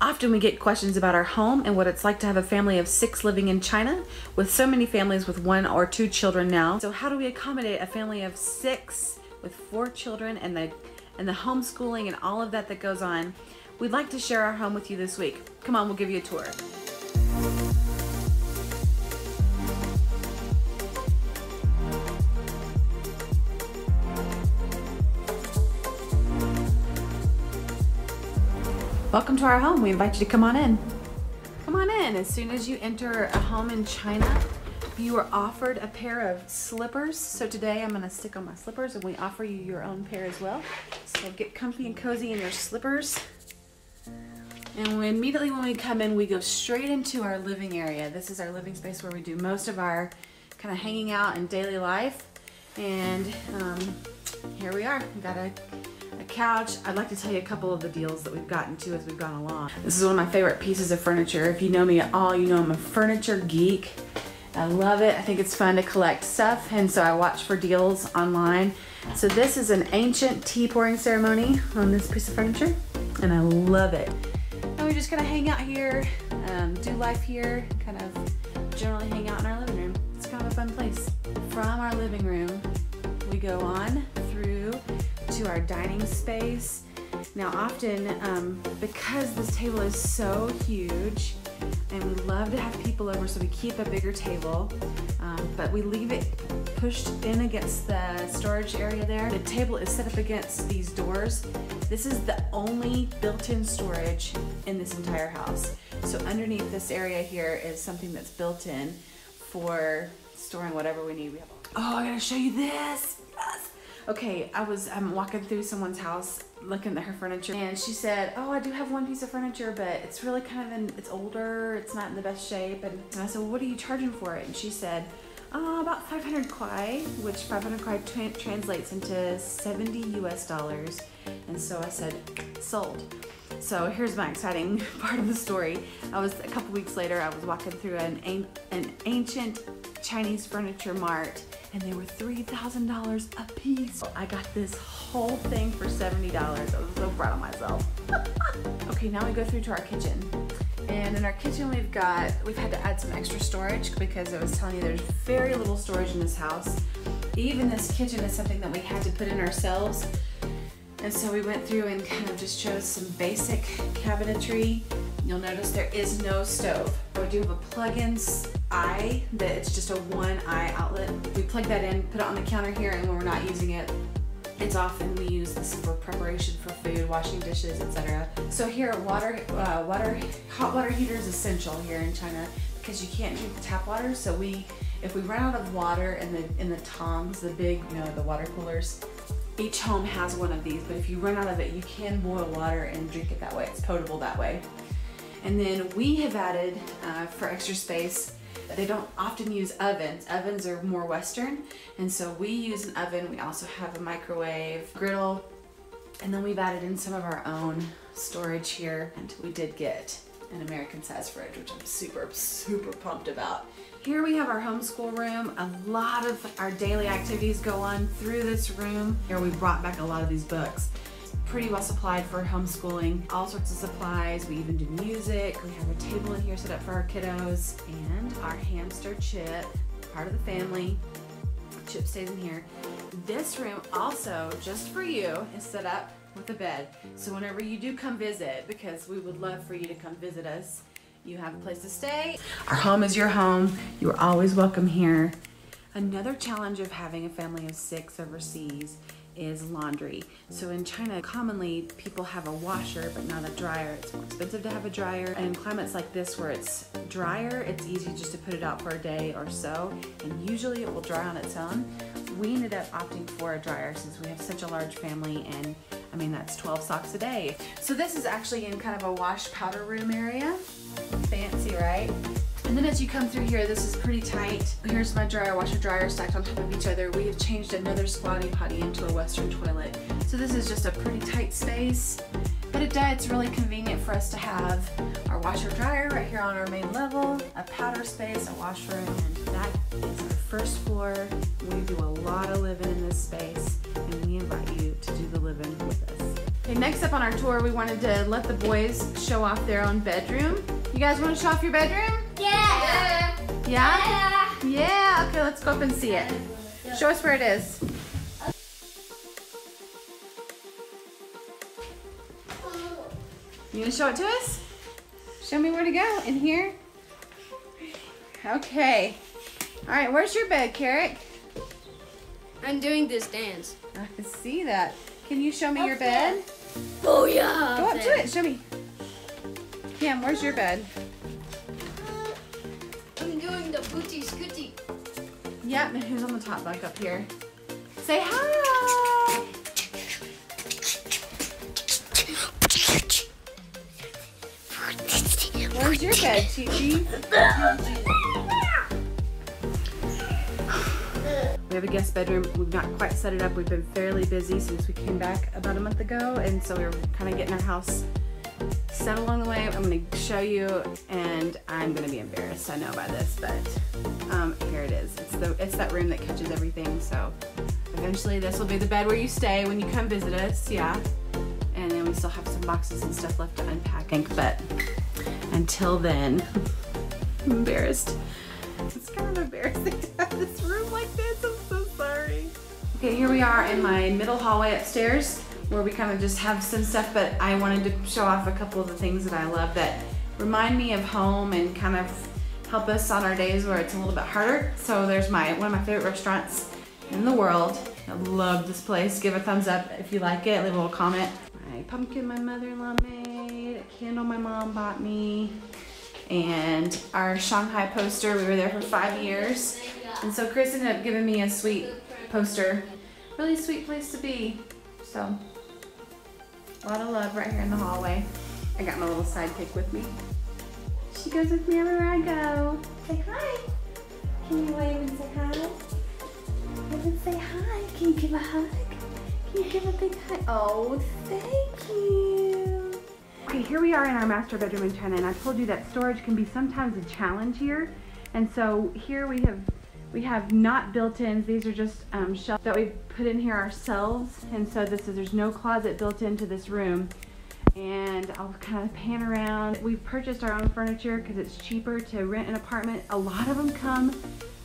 Often we get questions about our home and what it's like to have a family of six living in China, with so many families with one or two children now. So how do we accommodate a family of six with four children and the and the homeschooling and all of that that goes on? We'd like to share our home with you this week. Come on, we'll give you a tour. Welcome to our home. We invite you to come on in. Come on in. As soon as you enter a home in China, you are offered a pair of slippers. So today I'm going to stick on my slippers and we offer you your own pair as well. So get comfy and cozy in your slippers. And we, immediately when we come in, we go straight into our living area. This is our living space where we do most of our kind of hanging out and daily life. And um, here we are. We've got a couch. I'd like to tell you a couple of the deals that we've gotten to as we've gone along. This is one of my favorite pieces of furniture. If you know me at all, you know I'm a furniture geek. I love it. I think it's fun to collect stuff, and so I watch for deals online. So this is an ancient tea pouring ceremony on this piece of furniture, and I love it. And we're just gonna hang out here, um, do life here, kind of generally hang out in our living room. It's kind of a fun place. From our living room, we go on through to our dining space. Now often, um, because this table is so huge, and we love to have people over, so we keep a bigger table, um, but we leave it pushed in against the storage area there. The table is set up against these doors. This is the only built-in storage in this entire house. So underneath this area here is something that's built in for storing whatever we need. We have, oh, I gotta show you this. Okay, I was um, walking through someone's house looking at her furniture and she said, oh, I do have one piece of furniture, but it's really kind of in, it's older, it's not in the best shape. And, and I said, well, what are you charging for it? And she said, uh, about 500 kuai, which 500 kuai tra translates into 70 US dollars. And so I said, sold. So here's my exciting part of the story. I was a couple weeks later, I was walking through an, an ancient Chinese furniture mart and they were $3,000 a piece. I got this whole thing for $70. I was so proud of myself. okay, now we go through to our kitchen. And in our kitchen, we've got, we've had to add some extra storage because I was telling you there's very little storage in this house. Even this kitchen is something that we had to put in ourselves. And so we went through and kind of just chose some basic cabinetry. You'll notice there is no stove. We do have a plug-in eye that it's just a one eye outlet. We plug that in, put it on the counter here, and when we're not using it, it's off and we use this for preparation for food, washing dishes, etc. So here, water, uh, water, hot water heater is essential here in China because you can't drink the tap water. So we, if we run out of water in the in the tongs, the big, you know, the water coolers, each home has one of these. But if you run out of it, you can boil water and drink it that way. It's potable that way. And then we have added, uh, for extra space, they don't often use ovens. Ovens are more Western, and so we use an oven. We also have a microwave, griddle, and then we've added in some of our own storage here. And we did get an American size fridge, which I'm super, super pumped about. Here we have our homeschool room. A lot of our daily activities go on through this room. Here we brought back a lot of these books pretty well supplied for homeschooling. All sorts of supplies. We even do music. We have a table in here set up for our kiddos. And our hamster Chip, part of the family. Chip stays in here. This room also, just for you, is set up with a bed. So whenever you do come visit, because we would love for you to come visit us, you have a place to stay. Our home is your home. You are always welcome here. Another challenge of having a family of six overseas is laundry. So in China, commonly people have a washer but not a dryer. It's more expensive to have a dryer. And in climates like this where it's drier, it's easy just to put it out for a day or so, and usually it will dry on its own. We ended up opting for a dryer since we have such a large family and I mean that's 12 socks a day. So this is actually in kind of a wash powder room area. Right? And then as you come through here, this is pretty tight. Here's my dryer, washer dryer stacked on top of each other. We have changed another squatty potty into a western toilet. So this is just a pretty tight space. But it does, it's really convenient for us to have our washer dryer right here on our main level, a powder space, a washroom, and that is our first floor. We do a lot of living in this space, and we invite you to do the living with us. Okay, next up on our tour, we wanted to let the boys show off their own bedroom. You guys want to show off your bedroom? Yeah. Yeah? Yeah. Yeah, okay, let's go up and see it. Show us where it is. You gonna show it to us? Show me where to go. In here? Okay. All right, where's your bed, Carrick? I'm doing this dance. I can see that. Can you show me your Up there. bed? Oh yeah. Go up to it, show me. Cam, where's your bed? Uh, I'm doing the booty scooty. Yep, and who's on the top bunk up here? Say hi! Where's your bed, Chi We have a guest bedroom. We've not quite set it up. We've been fairly busy since we came back about a month ago, and so we're kind of getting our house set along the way. I'm going to show you, and I'm going to be embarrassed. I know by this, but um, here it is. It's the it's that room that catches everything. So eventually, this will be the bed where you stay when you come visit us. Yeah, and then we still have some boxes and stuff left to unpack. But until then, I'm embarrassed. It's kind of embarrassing to have this room like this. I'm so sorry. Okay, here we are in my middle hallway upstairs where we kind of just have some stuff, but I wanted to show off a couple of the things that I love that remind me of home and kind of help us on our days where it's a little bit harder. So there's my one of my favorite restaurants in the world. I love this place. Give a thumbs up if you like it. Leave a little comment. My pumpkin my mother-in-law made, a candle my mom bought me, and our Shanghai poster. We were there for five years. And so Chris ended up giving me a sweet poster. Really sweet place to be. So, a lot of love right here in the hallway. I got my little sidekick with me. She goes with me everywhere I go. Say hi. Can you wave and say hi? Wave and say hi. Can you give a hug? Can you give a big hug? Oh, thank you. Okay, here we are in our master bedroom in China, and I told you that storage can be sometimes a challenge here. And so here we have we have not built-ins. These are just um, shelves that we put in here ourselves. And so this is there's no closet built into this room. And I'll kind of pan around. We've purchased our own furniture because it's cheaper to rent an apartment. A lot of them come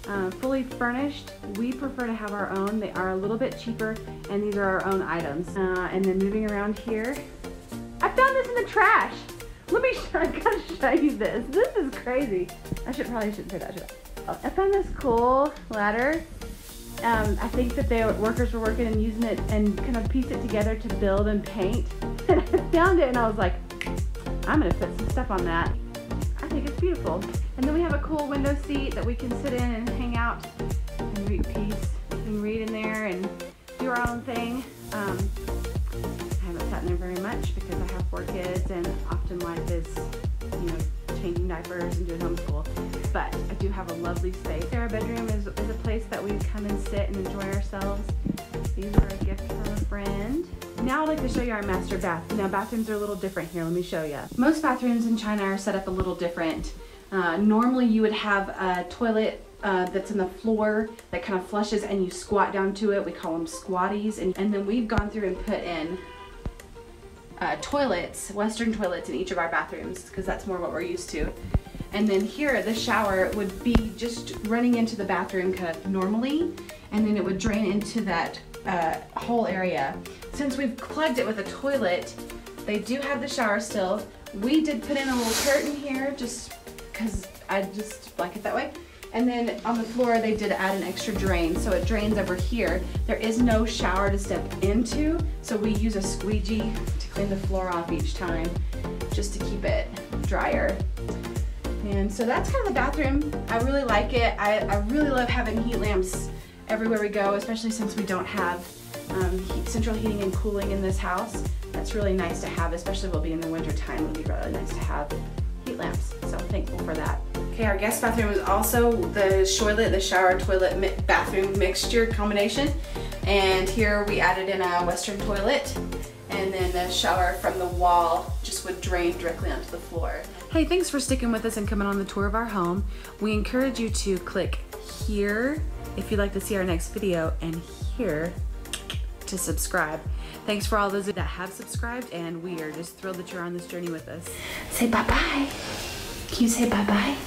uh, fully furnished. We prefer to have our own. They are a little bit cheaper, and these are our own items. Uh, and then moving around here, I found this in the trash. Let me show, I gotta show you this. This is crazy. I should probably shouldn't say that, should I? I found this cool ladder. Um, I think that the workers were working and using it and kind of piece it together to build and paint. And I found it and I was like, I'm gonna put some stuff on that. I think it's beautiful. And then we have a cool window seat that we can sit in and hang out and read peace and read in there and do our own thing. Um, I haven't sat in there very much because I have four kids and often life is, you know, changing diapers and doing homeschool. Do have a lovely space. Our bedroom is, is a place that we come and sit and enjoy ourselves. These are a gift from a friend. Now I'd like to show you our master bath. Now bathrooms are a little different here. Let me show you. Most bathrooms in China are set up a little different. Uh, normally you would have a toilet uh, that's in the floor that kind of flushes and you squat down to it. We call them squatties. And, and then we've gone through and put in uh, toilets, Western toilets in each of our bathrooms because that's more what we're used to. And then here, the shower would be just running into the bathroom kind of normally, and then it would drain into that uh, whole area. Since we've plugged it with a toilet, they do have the shower still. We did put in a little curtain here just because I just like it that way. And then on the floor, they did add an extra drain, so it drains over here. There is no shower to step into, so we use a squeegee to clean the floor off each time, just to keep it drier. And so that's kind of the bathroom. I really like it. I, I really love having heat lamps everywhere we go, especially since we don't have um, heat, central heating and cooling in this house. That's really nice to have, especially if we'll be in the winter time. It'll be really nice to have heat lamps. So I'm thankful for that. Okay, our guest bathroom is also the toilet, the shower, toilet, mi bathroom mixture combination. And here we added in a western toilet and then the shower from the wall just would drain directly onto the floor. Hey, thanks for sticking with us and coming on the tour of our home. We encourage you to click here if you'd like to see our next video and here to subscribe. Thanks for all those that have subscribed, and we are just thrilled that you're on this journey with us. Say bye bye. Can you say bye bye?